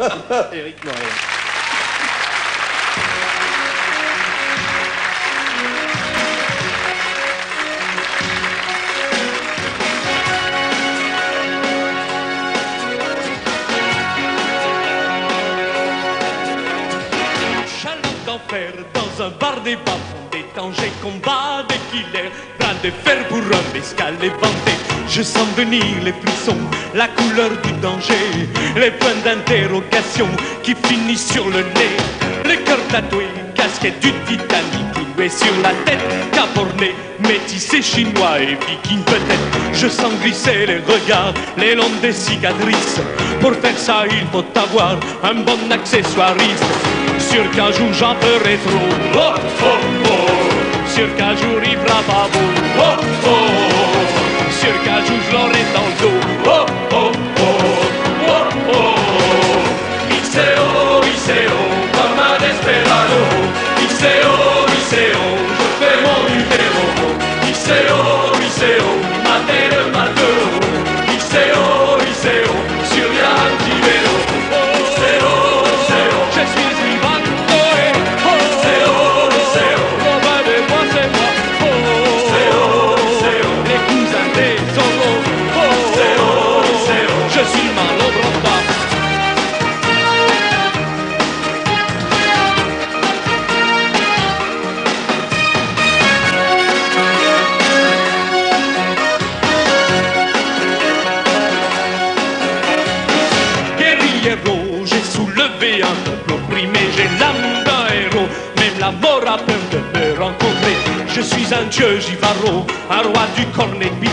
Éric Morel. Chaland d'enfer dans un bar des bas des dangers, combats d'équilibre, bras de fer pour un. Je sens venir les frissons, la couleur du danger, les points d'interrogation qui finissent sur le nez. Le cœur tatoué, casquette du Titanic, cloué sur la tête, caborné, métissé chinois et viking peut-être. Je sens glisser les regards, les longs des cicatrices. Pour faire ça, il faut avoir un bon accessoiriste. Sûr qu'un jour j'en ferai trop. Oh, oh, oh. Sûr qu'un jour il pas beau. Oh, oh, oh. L'aurai dans le. Un peuple opprimé, j'ai l'âme d'un héros, même la mort a peur de me rencontrer. Je suis un dieu givaro, un roi du cornet bif,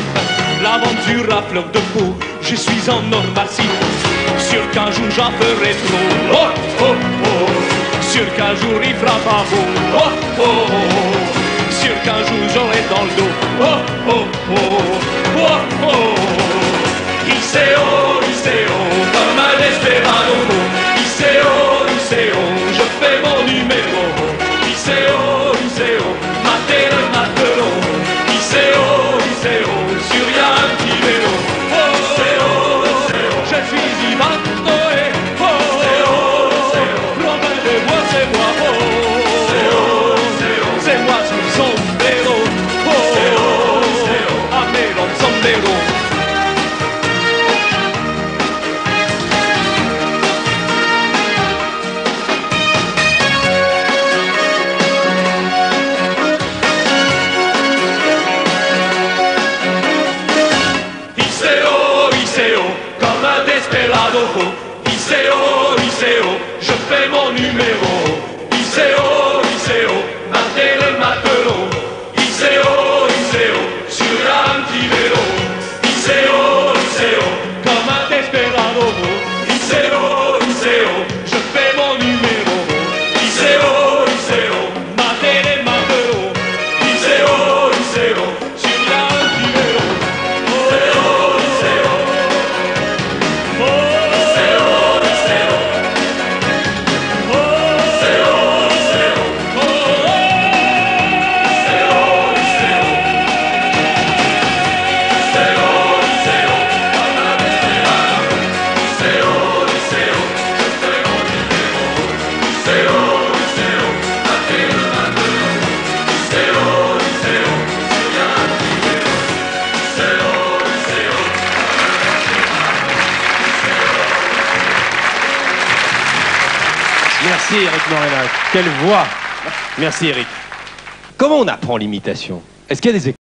l'aventure à fleur de peau, je suis en or massif, sûr qu'un jour j'en ferai trop. Oh, oh, oh, sûr qu'un jour il fera pas beau. Oh, oh, oh, desperado. Iseo, Iseo, je fais mon numéro. Merci Eric Morena. Quelle voix Merci Eric. Comment on apprend l'imitation? Est-ce qu'il y a des écoles